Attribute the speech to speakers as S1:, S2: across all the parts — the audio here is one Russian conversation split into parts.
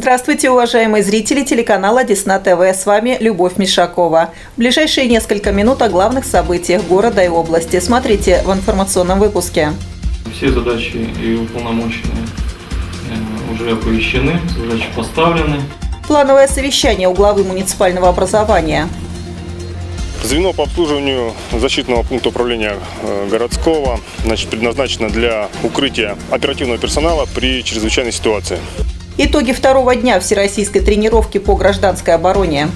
S1: Здравствуйте, уважаемые зрители телеканала Десна ТВ. С вами Любовь Мишакова. В ближайшие несколько минут о главных событиях города и области. Смотрите в информационном выпуске.
S2: Все задачи и уполномоченные э, уже оповещены, задачи поставлены.
S1: Плановое совещание у главы муниципального образования.
S3: Звено по обслуживанию защитного пункта управления э, городского значит, предназначено для укрытия оперативного персонала при чрезвычайной ситуации.
S1: Итоги второго дня всероссийской тренировки по гражданской обороне.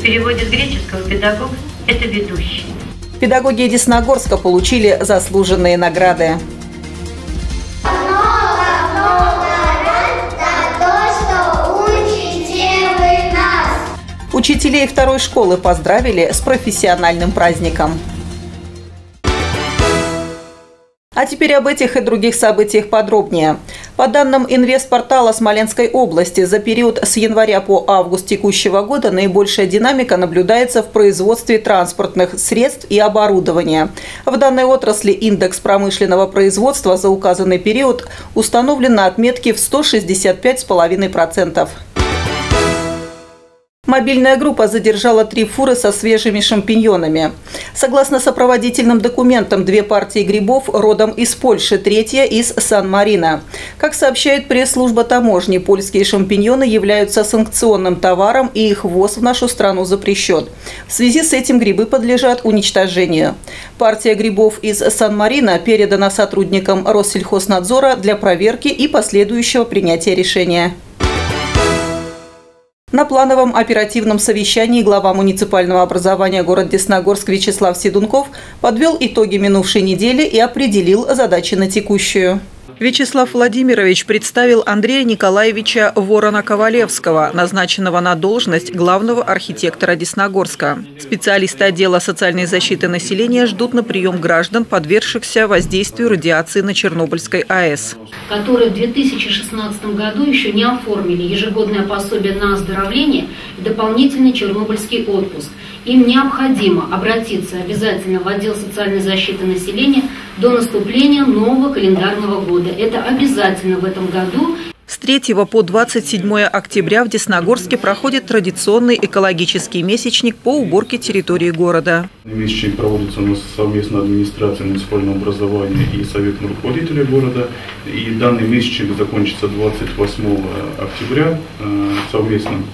S4: В переводе с греческого «педагог» – это ведущий.
S1: Педагоги Десногорска получили заслуженные награды. Учителей второй школы поздравили с профессиональным праздником. А теперь об этих и других событиях подробнее. По данным инвестпортала Смоленской области, за период с января по август текущего года наибольшая динамика наблюдается в производстве транспортных средств и оборудования. В данной отрасли индекс промышленного производства за указанный период установлен на отметке в 165,5%. Мобильная группа задержала три фуры со свежими шампиньонами. Согласно сопроводительным документам, две партии грибов родом из Польши, третья из Сан-Марина. Как сообщает пресс-служба таможни, польские шампиньоны являются санкционным товаром и их ввоз в нашу страну запрещен. В связи с этим грибы подлежат уничтожению. Партия грибов из Сан-Марина передана сотрудникам Россельхознадзора для проверки и последующего принятия решения. На плановом оперативном совещании глава муниципального образования город Десногорск Вячеслав Седунков подвел итоги минувшей недели и определил задачи на текущую. Вячеслав Владимирович представил Андрея Николаевича Ворона-Ковалевского, назначенного на должность главного архитектора Десногорска. Специалисты отдела социальной защиты населения ждут на прием граждан, подвергшихся воздействию радиации на Чернобыльской АЭС.
S5: Которые в 2016 году еще не оформили ежегодное пособие на оздоровление и дополнительный чернобыльский отпуск. Им необходимо обратиться обязательно в отдел социальной защиты населения до наступления нового календарного года. Это обязательно в этом году.
S1: С 3 по 27 октября в Десногорске проходит традиционный экологический месячник по уборке территории города.
S6: Месячник проводится у нас совместно администрация муниципального образования и советом руководителей города. И данный месячник закончится 28 октября э, совместным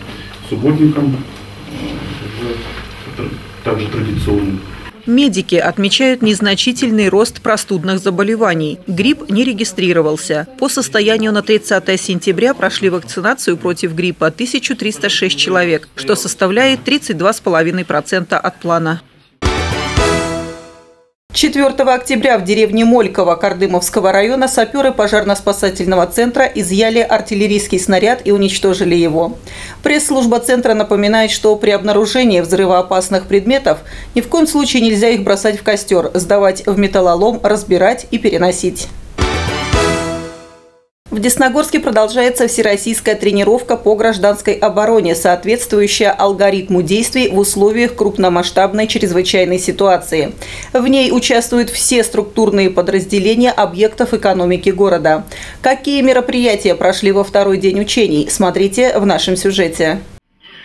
S6: субботником, э, также традиционным.
S1: Медики отмечают незначительный рост простудных заболеваний. Грипп не регистрировался. По состоянию на 30 сентября прошли вакцинацию против гриппа 1306 человек, что составляет 32,5% от плана. 4 октября в деревне Молькова Кардымовского района саперы пожарно-спасательного центра изъяли артиллерийский снаряд и уничтожили его. Пресс-служба центра напоминает, что при обнаружении взрывоопасных предметов ни в коем случае нельзя их бросать в костер, сдавать в металлолом, разбирать и переносить. В Десногорске продолжается всероссийская тренировка по гражданской обороне, соответствующая алгоритму действий в условиях крупномасштабной чрезвычайной ситуации. В ней участвуют все структурные подразделения объектов экономики города. Какие мероприятия прошли во второй день учений, смотрите в нашем сюжете.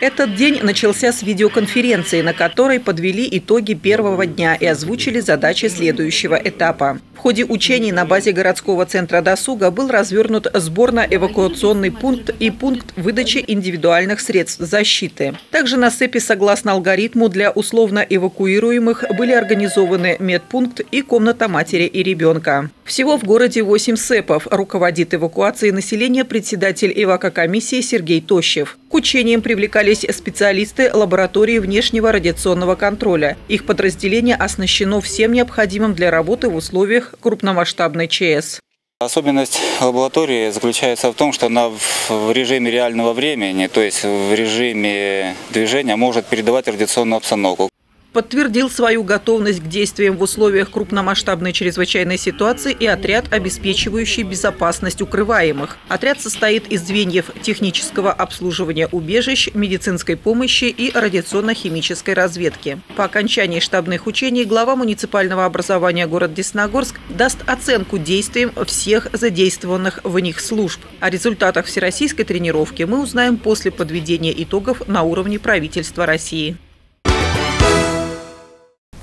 S1: Этот день начался с видеоконференции, на которой подвели итоги первого дня и озвучили задачи следующего этапа. В ходе учений на базе городского центра досуга был развернут сборно-эвакуационный пункт и пункт выдачи индивидуальных средств защиты. Также на СЭПе, согласно алгоритму, для условно эвакуируемых были организованы медпункт и комната матери и ребенка. Всего в городе 8 СЭПов. Руководит эвакуацией населения председатель эвакокомиссии Сергей Тощев. К учениям привлекались специалисты лаборатории внешнего радиационного контроля. Их подразделение оснащено всем необходимым для работы в условиях крупномасштабной ЧС.
S7: Особенность лаборатории заключается в том, что она в режиме реального времени, то есть в режиме движения, может передавать радиационную обстановку.
S1: Подтвердил свою готовность к действиям в условиях крупномасштабной чрезвычайной ситуации и отряд, обеспечивающий безопасность укрываемых. Отряд состоит из звеньев технического обслуживания убежищ, медицинской помощи и радиационно-химической разведки. По окончании штабных учений глава муниципального образования город Десногорск даст оценку действиям всех задействованных в них служб. О результатах всероссийской тренировки мы узнаем после подведения итогов на уровне правительства России.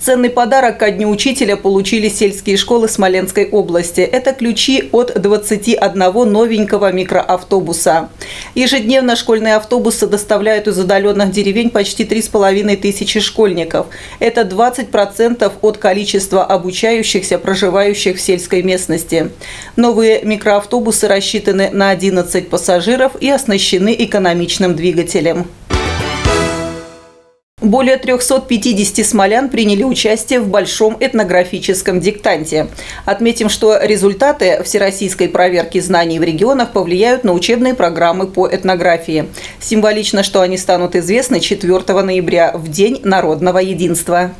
S1: Ценный подарок ко Дню учителя получили сельские школы Смоленской области. Это ключи от 21 новенького микроавтобуса. Ежедневно школьные автобусы доставляют из удаленных деревень почти 3,5 тысячи школьников. Это 20% от количества обучающихся, проживающих в сельской местности. Новые микроавтобусы рассчитаны на 11 пассажиров и оснащены экономичным двигателем. Более 350 смолян приняли участие в большом этнографическом диктанте. Отметим, что результаты всероссийской проверки знаний в регионах повлияют на учебные программы по этнографии. Символично, что они станут известны 4 ноября, в День народного единства.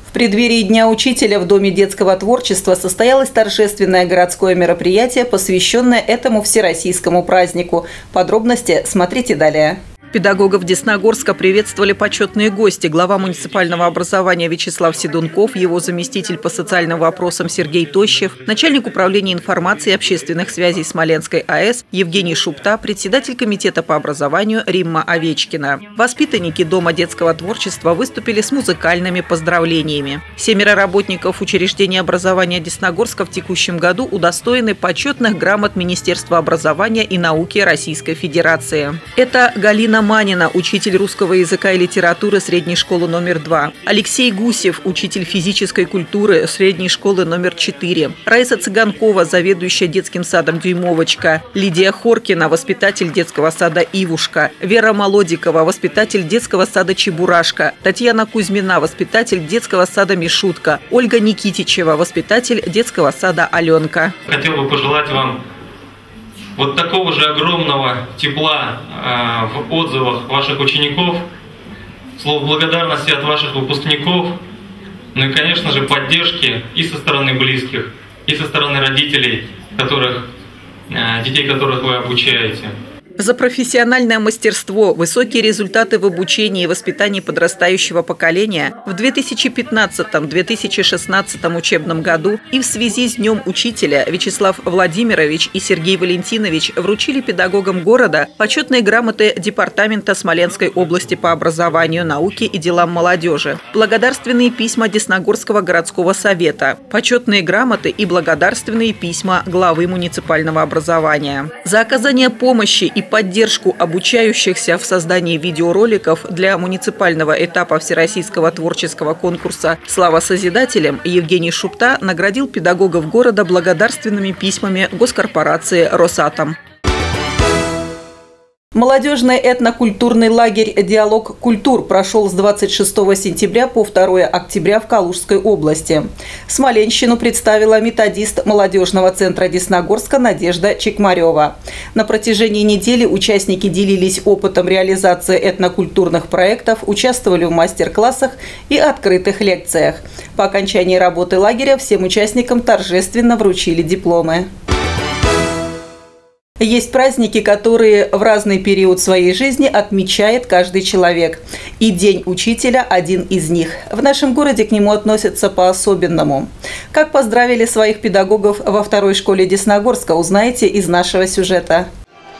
S1: В преддверии Дня учителя в Доме детского творчества состоялось торжественное городское мероприятие, посвященное этому всероссийскому празднику. Подробности смотрите далее. Педагогов Десногорска приветствовали почетные гости. Глава муниципального образования Вячеслав Седунков, его заместитель по социальным вопросам Сергей Тощев, начальник управления информации и общественных связей Смоленской АЭС Евгений Шупта, председатель комитета по образованию Римма Овечкина. Воспитанники Дома детского творчества выступили с музыкальными поздравлениями. Семеро работников учреждения образования Десногорска в текущем году удостоены почетных грамот Министерства образования и науки Российской Федерации. Это Галина Манина, учитель русского языка и литературы средней школы номер 2. Алексей Гусев, учитель физической культуры средней школы номер 4. Раиса Цыганкова, заведующая детским садом «Дюймовочка». Лидия Хоркина, воспитатель детского сада «Ивушка». Вера Молодикова, воспитатель детского сада «Чебурашка». Татьяна Кузьмина, воспитатель детского сада «Мишутка». Ольга Никитичева, воспитатель детского сада «Аленка».
S2: Хотел бы пожелать вам вот такого же огромного тепла э, в отзывах ваших учеников, слов благодарности от ваших выпускников, ну и, конечно же, поддержки и со стороны близких, и со стороны родителей, которых, э, детей которых вы обучаете.
S1: За профессиональное мастерство, высокие результаты в обучении и воспитании подрастающего поколения в 2015-2016 учебном году и в связи с Днем Учителя Вячеслав Владимирович и Сергей Валентинович вручили педагогам города почетные грамоты Департамента Смоленской области по образованию, науке и делам молодежи, благодарственные письма Десногорского городского совета, почетные грамоты и благодарственные письма главы муниципального образования. За оказание помощи и поддержку обучающихся в создании видеороликов для муниципального этапа Всероссийского творческого конкурса «Слава Созидателям» Евгений Шупта наградил педагогов города благодарственными письмами госкорпорации «Росатом». Молодежный этнокультурный лагерь «Диалог культур» прошел с 26 сентября по 2 октября в Калужской области. Смоленщину представила методист молодежного центра Десногорска Надежда Чекмарева. На протяжении недели участники делились опытом реализации этнокультурных проектов, участвовали в мастер-классах и открытых лекциях. По окончании работы лагеря всем участникам торжественно вручили дипломы. Есть праздники, которые в разный период своей жизни отмечает каждый человек. И День учителя – один из них. В нашем городе к нему относятся по-особенному. Как поздравили своих педагогов во второй школе Десногорска, узнаете из нашего сюжета.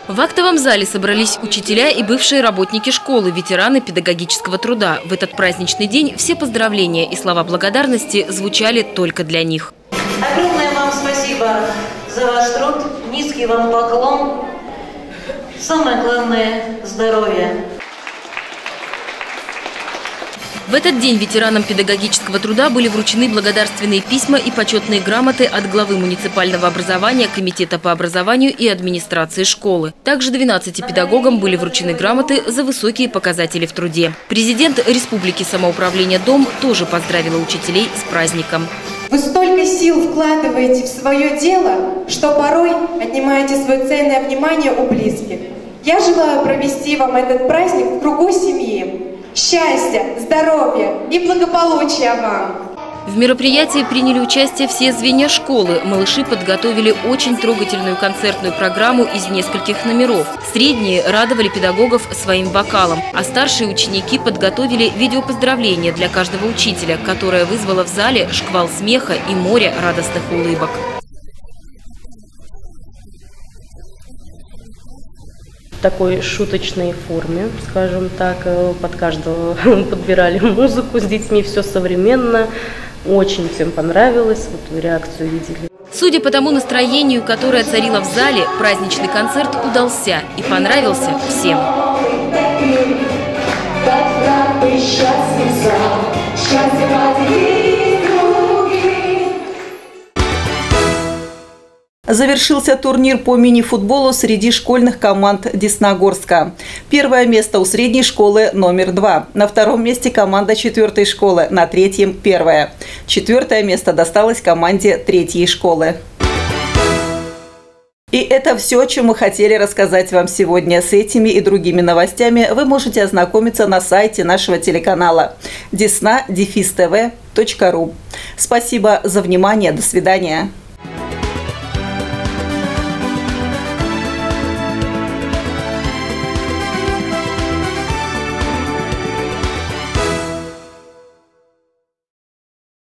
S8: В актовом зале собрались учителя и бывшие работники школы, ветераны педагогического труда. В этот праздничный день все поздравления и слова благодарности звучали только для них.
S9: Огромное вам спасибо за ваш труд, низкий вам поклон. Самое главное – здоровье.
S8: В этот день ветеранам педагогического труда были вручены благодарственные письма и почетные грамоты от главы муниципального образования, комитета по образованию и администрации школы. Также 12 педагогам были вручены грамоты за высокие показатели в труде. Президент Республики самоуправления «Дом» тоже поздравила учителей с праздником.
S10: Вы столько сил вкладываете в свое дело, что порой отнимаете свое ценное внимание у близких. Я желаю провести вам этот праздник в кругу семьи, Счастья, здоровья и благополучия вам!
S8: В мероприятии приняли участие все звенья школы. Малыши подготовили очень трогательную концертную программу из нескольких номеров. Средние радовали педагогов своим вокалом, а старшие ученики подготовили видеопоздравления для каждого учителя, которое вызвало в зале шквал смеха и море радостных улыбок.
S11: такой шуточной форме, скажем так, э, под каждого подбирали музыку с детьми, все современно, очень всем понравилось, вот реакцию видели.
S8: Судя по тому настроению, которое царило в зале, праздничный концерт удался и понравился всем. Счастье
S1: Завершился турнир по мини-футболу среди школьных команд Десногорска. Первое место у средней школы номер два. На втором месте команда четвертой школы, на третьем – первое. Четвертое место досталось команде третьей школы. И это все, о чем мы хотели рассказать вам сегодня. С этими и другими новостями вы можете ознакомиться на сайте нашего телеканала desna-tv.ru. Спасибо за внимание. До свидания.